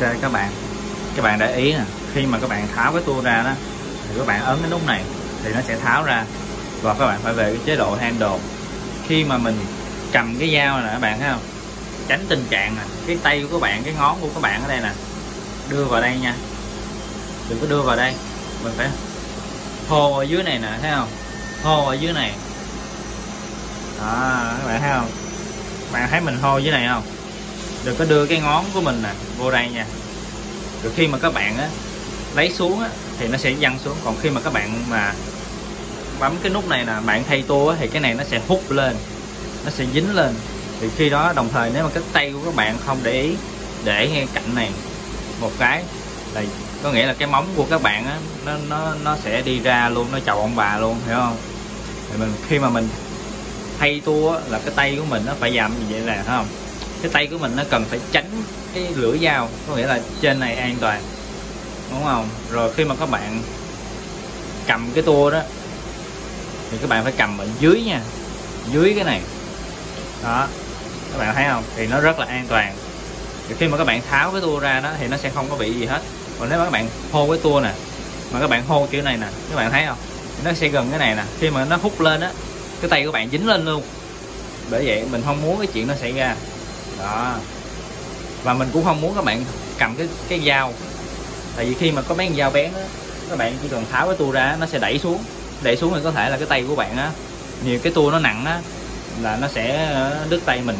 ok, các bạn. Các bạn để ý nè, khi mà các bạn tháo cái tua ra đó, thì các bạn ấn cái nút này thì nó sẽ tháo ra. Và các bạn phải về cái chế độ handle. Khi mà mình cầm cái dao này các bạn thấy không? Tránh tình trạng nè cái tay của các bạn, cái ngón của các bạn ở đây nè, đưa vào đây nha. Đừng có đưa vào đây. Mình phải hô ở dưới này nè, thấy không? Hô ở dưới này. Đó, các bạn thấy không? Bạn thấy mình hô dưới này không? Đừng có đưa cái ngón của mình nè, vô đây nha. Rồi khi mà các bạn á, lấy xuống á, thì nó sẽ văng xuống. Còn khi mà các bạn mà bấm cái nút này là bạn thay tua thì cái này nó sẽ hút lên, nó sẽ dính lên. Thì khi đó, đồng thời nếu mà cái tay của các bạn không để ý, để ngay cạnh này một cái, là có nghĩa là cái móng của các bạn á, nó nó nó sẽ đi ra luôn, nó chầu ông bà luôn, hiểu không? Thì mình, khi mà mình thay tua là cái tay của mình nó phải dầm như vậy là không? Cái tay của mình nó cần phải tránh cái lưỡi dao, có nghĩa là trên này an toàn, đúng không? Rồi khi mà các bạn cầm cái tua đó, thì các bạn phải cầm ở dưới nha, dưới cái này. Đó, các bạn thấy không? Thì nó rất là an toàn. Thì khi mà các bạn tháo cái tua ra đó, thì nó sẽ không có bị gì hết. Còn nếu mà các bạn hô cái tua nè, mà các bạn hô kiểu này nè, các bạn thấy không? Thì nó sẽ gần cái này nè. Khi mà nó hút lên á, cái tay của bạn dính lên luôn. Bởi vậy mình không muốn cái chuyện nó xảy ra đó. Và mình cũng không muốn các bạn cầm cái cái dao. Tại vì khi mà có bán dao bén đó, các bạn chỉ cần tháo cái tua ra nó sẽ đẩy xuống. Đẩy xuống thì có thể là cái tay của bạn á nhiều cái tua nó nặng á là nó sẽ ờ, đứt tay mình.